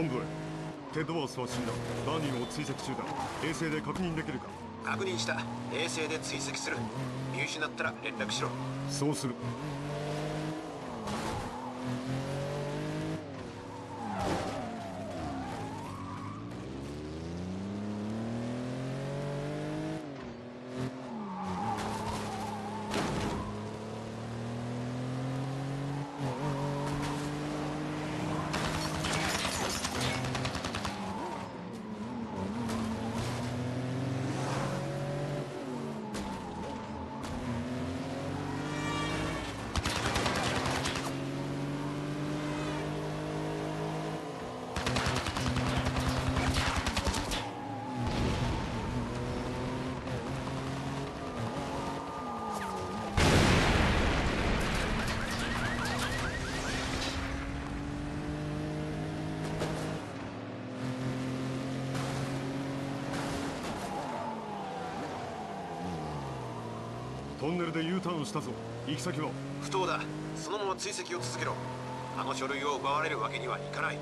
本部へ。テッドワースは死んだ。バーニーを追跡中だ。衛星で確認できるか。確認した。衛星で追跡する。見失ったら連絡しろ。そうするトンネルで U ターンしたぞ。行き先は？不当だ。そのまま追跡を続けろ。あの書類を奪われるわけにはいかない。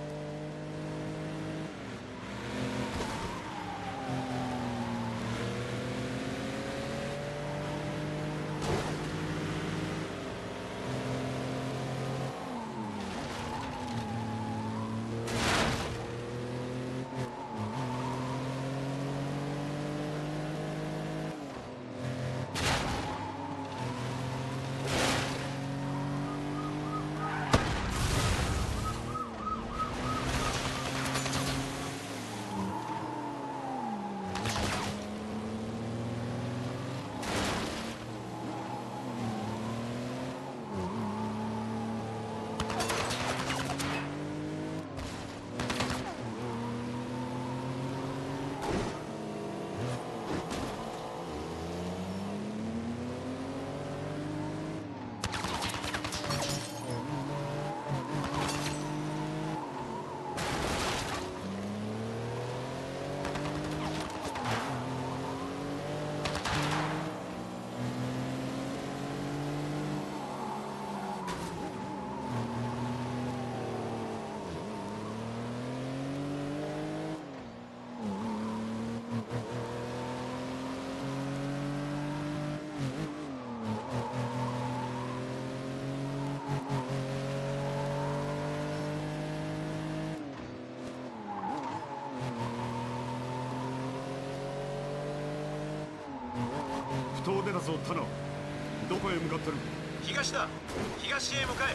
不当出たぞタナどこへ向かってる？東だ。東へ向かえ。